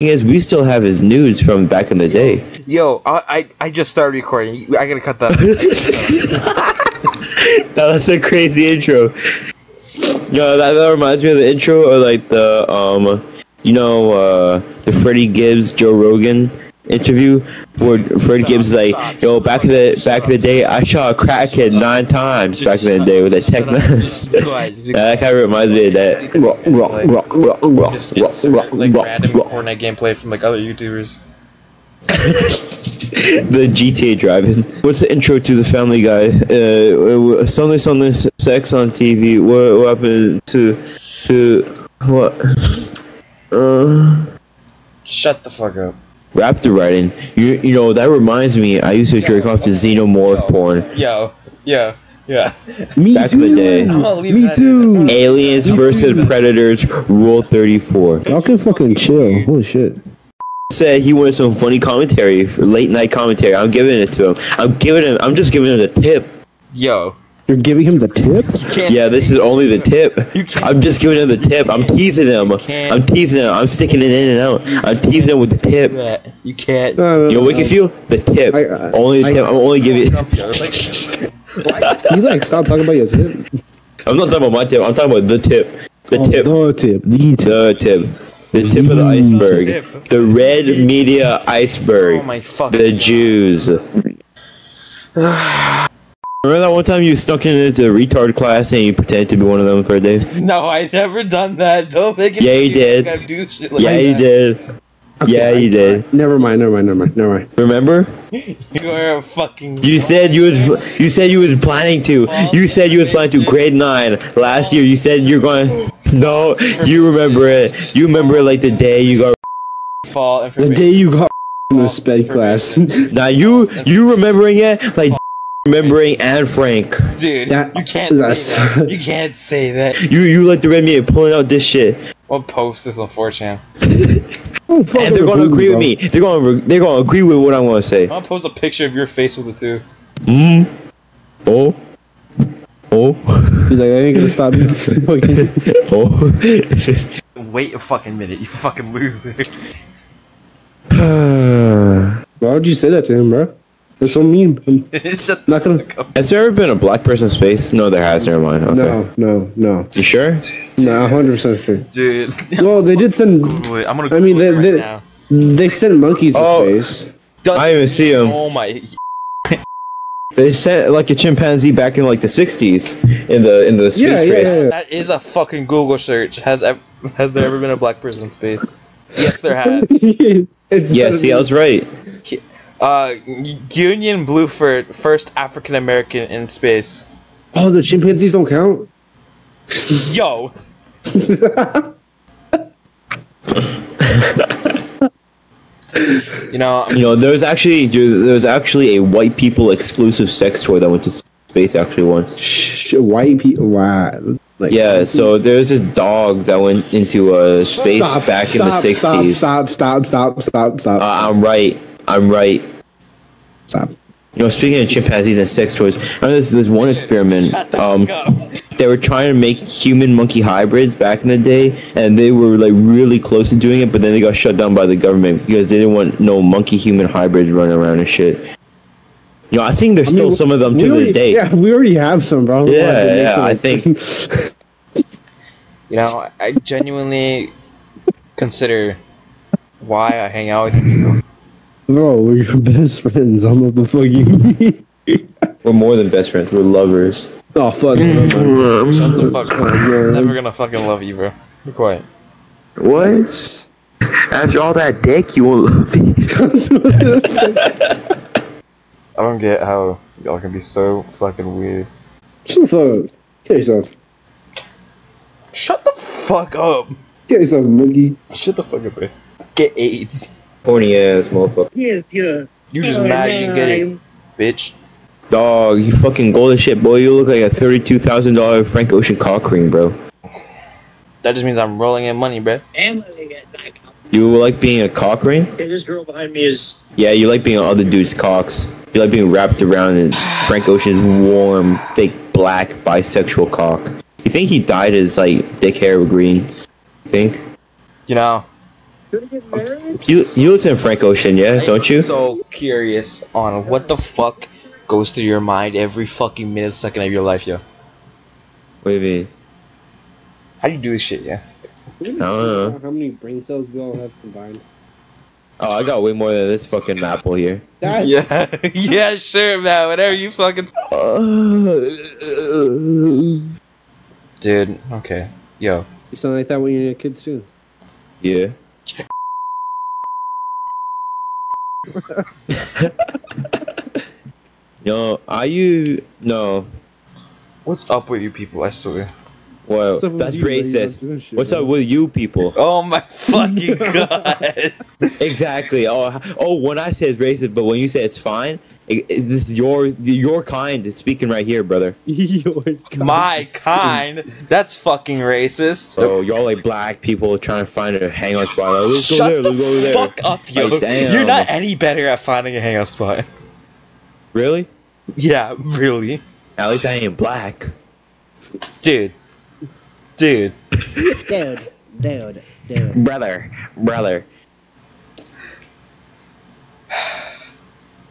is, we still have his nudes from back in the day. Yo, I, I I just started recording. I gotta cut that. That's a crazy intro. No, that, that reminds me of the intro of like the um, you know, uh, the Freddie Gibbs Joe Rogan interview where Freddie Gibbs is like, stop, yo, back in the back in the day, I shot a crackhead nine times back in the day with a tech. Just be quiet, just be that kind of reminds me of that. Rock, rock, rock, rock, rock, rock, rock, like random rock. Fortnite gameplay from like other YouTubers. the GTA driving. What's the intro to the Family Guy? Uh, something, something, sex on TV. What, what happened to to what? Uh, Shut the fuck up. Raptor riding. You you know that reminds me. I used to jerk off to xenomorph porn. Yo, yo, yeah. Me Back in too. the day. I'm gonna leave Me that too. Aliens versus Predators. Rule thirty four. Y'all can fucking chill. Holy shit. Said he wanted some funny commentary for late night commentary. I'm giving it to him. I'm giving him. I'm just giving him the tip. Yo, You're giving him the tip? Yeah, this is only the tip. I'm just giving him the tip. I'm teasing him. I'm teasing him. I'm sticking it in and out. I'm teasing him with the tip. that. You can't. No, no, You know, no, Wicked no. Feel? The tip. I- I- only the tip. I'm only giving. You like stop talking about your tip. I'm not talking about my tip. I'm talking about the tip. The Oh, tip. The tip. The tip. The tip. The tip of the iceberg. tip. The red media iceberg. Oh my fucking. The Jews. Remember that one time you snuck into the retard class and you pretended to be one of them for a day? No, I never done that. Don't make it. Yeah, you seem did. Like I do shit like Yeah, you that. did. Yeah, you did. Never mind, never mind, never mind, never mind. Remember? You are a fucking. You said you was you said you was planning to. You said you was planning to grade nine last year. You said you're going. No, you remember it. You remember it like the day you got. fall The day you got in the sped class. Now you you remembering it like remembering Anne Frank. Dude, That- you can't say that. You can't say that. You you like the red media pulling out this shit, We'll post this on 4chan. oh, and they're gonna Google, agree with me. They're gonna re- they're gonna agree with what I'm gonna say. I'll post a picture of your face with it too. Mm. Oh. Oh. He's like, I ain't gonna stop you. Fucking- Oh. Wait a fucking minute, you fucking loser. Why would you say that to him, bro? That's so mean. I'm Shut the not gonna. up. Has there ever been a black person in space? No, there has. Never mind. Okay. No, no, no. You sure? No, 100% sure. Dude. Well, they did send. Wait, I'm gonna I mean, they- it they- now. They sent monkeys to Oh. space. Does- I even see him. Oh my. They sent like a chimpanzee back in like the '60s in the in the space Yeah, yeah, race. yeah, yeah. That is a fucking Google search. Has ev- has there ever been a black person in space? Yes, there has. it's Yeah, better see, I was right. Uh, Union Bluford, first African American in space. Oh, the chimpanzees don't count. Yo, you know, You know, there was actually there was actually a white people exclusive sex toy that went to space actually once. Shh, white people. Wow. Like, Yeah, so there's this dog that went into uh, space Stop, back stop, in the '60s. Stop, stop, stop, stop, stop, Uh, I'm right. I'm right. stop. You know, speaking of chimpanzees and sex toys, I remember there's, there's one experiment. shut the Um, fuck up. they were trying to make human monkey hybrids back in the day, and they were like really close to doing it, but then they got shut down by the government because they didn't want no monkey human hybrids running around and shit. You know, I think there's I mean, still some of them to already- this day. Yeah, we already have some, bro. Yeah, yeah, I think- You know, I- I genuinely consider why I hang out with you. Bro, we're your best friends. I don't know what the fuck you mean. We're more than best friends. We're lovers. oh, fuck. Shut the fuck up. I'm never gonna fucking love you, bro. Be quiet. What? After all that dick, you won't love me. I don't get how y'all can be so fucking weird. Shut the fuck up. Get yourself. Shut the fuck up. Get yourself, monkey. Shut the fuck up, bro. Get AIDS. Horny ass motherfucker. Yeah, yeah. You just mad you get it, bitch. Dog, you fucking gold as shit, boy. You look like a thirty-two thousand dollar Frank Ocean cock ring, bro. That just means I'm rolling in money, bro. And when they get back out. You like being a cock ring? Okay, this girl behind me is Yeah, you like being on other dudes' cocks. You like being wrapped around in Frank Ocean's warm, thick, black bisexual cock. You think he dyed his like dick hair green? You think? You know, Gonna get married? You you listen to Frank Ocean, yeah? Don't you? So curious on what the fuck goes through your mind every fucking minute, second of your life, yo. What do you mean? How do you do this shit, yeah? I don't know. How many brain cells we all have combined? Oh, I got way more than this fucking apple here. That's Yeah, yeah, sure, man. Whatever you fucking. Dude, okay, yo. You sound like that when you're kids too. yeah. Yo, are you no? What's up with you people? I swear. Well, What's that's you, racist. doing shit, What's man. up with you people? Oh my fucking god. exactly. Oh, oh, when I say it's racist, but when you say it's fine, it, it- this is your your kind is speaking right here, brother. Your kind. my kind. That's fucking racist. So y'all like black people trying to find a hangout spot. Like, let's go Shut there. the Let's go there. fuck up, yo. Like, damn. You're not any better at finding a hangout spot. Really? Yeah, really, At least I ain't black. dude. Dude. dude, dude, dude. Brother, brother.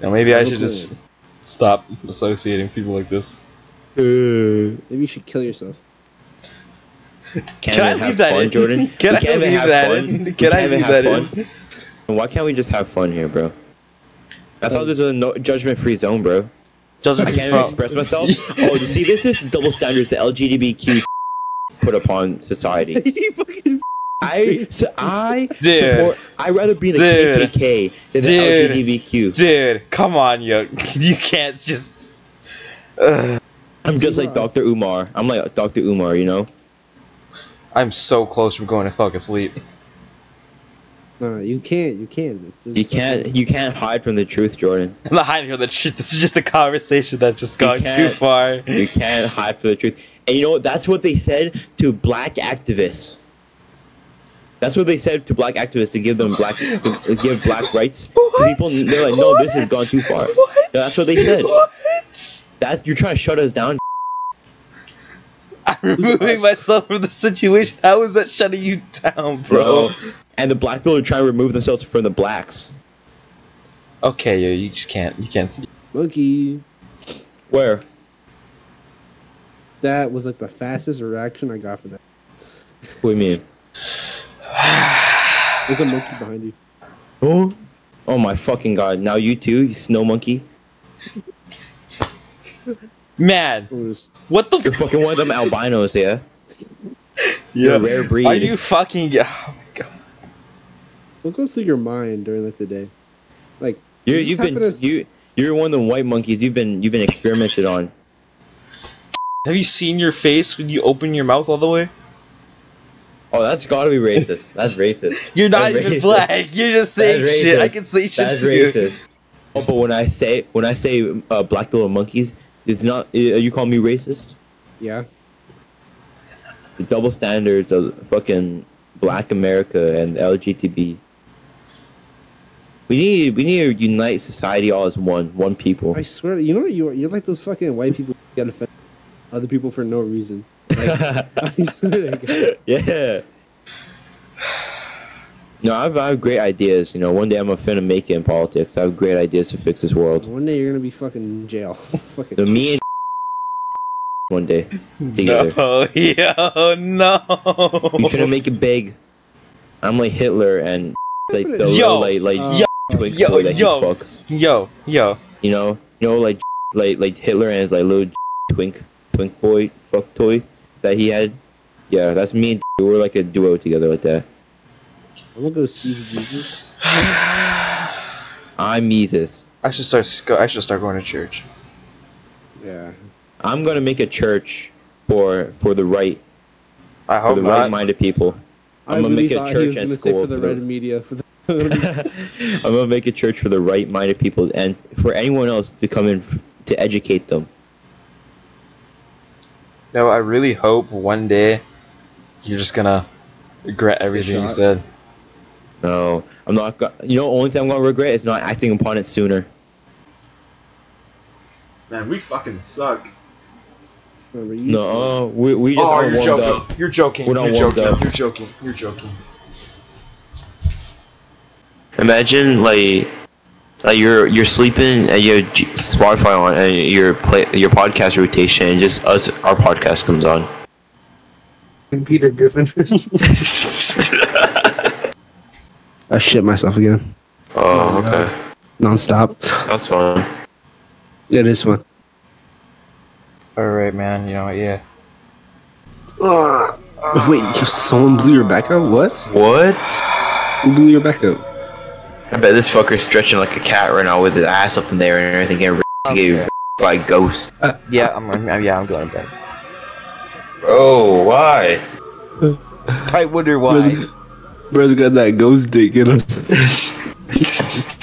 Now maybe I should just stop associating people like this. Uh, Maybe you should kill yourself. can't Can I have leave that fun, in? Jordan? Can We I can't leave have that fun? in? We Can I leave have that fun? in? Why can't we just have fun here, bro? I thought this was a no judgment-free zone, bro. Doesn't I can't even express myself. Oh, you see, this is double standards the LGBTQ put upon society. I, so I Dude. support. I'd rather be in a Dude. KKK than Dude. an LGBTQ. Dude, come on, yo. You can't just. Ugh. I'm just like Dr. Umar. I'm like Dr. Umar, you know. I'm so close from going to fucking sleep. No, you can't. You can't. Just You can't. You can't hide from the truth, Jordan. I'm not hiding from the truth. This is just a conversation that's just gone too far. You can't hide from the truth. And you know what? That's what they said to black activists. That's what they said to black activists to give them black to give black rights What? people. They're like, no, this has gone too far. What? That's what they said. What? That's you're trying to shut us down. I'm removing myself from the situation. How is that shutting you down, bro? bro. And the black people are trying to remove themselves from the blacks. Okay, yo, you just can't. You can't. See. monkey. Where? That was like the fastest reaction I got for that. What do you mean? There's a monkey behind you. Oh, oh my fucking god! Now you too, you snow monkey. Man, what the? You're F- fucking one of them albinos, yeah. You're a rare breed. Are you fucking? Oh my god. What goes through your mind during like the day? Like you, you've been as... you you're one of the white monkeys. You've been you've been experimented on. Have you seen your face when you open your mouth all the way? Oh, that's gotta be racist. That's racist. You're not That's even racist. black. You're just saying That's shit. I can say shit That's too. racist. Oh, but when I say when I say uh, black little monkeys, it's not. uh, you call me racist? yeah. The double standards of fucking Black America and LGBT. We need we need to unite society all as one, one people. I swear, you know what you are? You're like those fucking white people who get offended other people for no reason. Like, I swear to God. yeah. No, I have, I have great ideas. You know, one day I'm gonna finna make it in politics. I have great ideas to fix this world. One day you're gonna be fucking in jail. fucking. So me and one day together. No, yo, no. We finna make it big. I'm like Hitler and like the Yo, little, like like uh, twink yo, boy that yo. he fucks. Yo, yo. You know, you know like like like Hitler and his like little twink twink boy fuck toy that he had. Yeah, that's me and we're like a duo together like that. I'm gonna go see Jesus. I'm Jesus. I should start. sc- I should start going to church. Yeah. I'm gonna make a church for for the right I for hope the not. right-minded people. I I'm gonna really make a church and school for the for red media. For the I'm gonna make a church for the right-minded people and for anyone else to come in f- to educate them. No, I really hope one day you're just gonna regret everything you said. No, I'm not. Go- you know, only thing I'm gonna regret is not acting upon it sooner. Man, we fucking suck. No, uh, we we just Oh, aren't you're warmed joking. up. You're joking. We're not you're joking. up. You're joking. You're joking. Imagine like like you're you're sleeping and you have G- Spotify on and your play your podcast rotation and just us our podcast comes on. Peter Griffin. I shit myself again. Oh, okay. Non-stop. That's fun. It is fun. Alright, man. You know, yeah. Wait, someone blew your back out? What? What? Who blew your back out? I bet this fucker's stretching like a cat right now with his ass up in there and everything getting Okay. okay. by a ghost. Uh, yeah, I'm, I'm, yeah, I'm going to bed. Oh, why? I wonder why. Bro's got that ghost dick in him.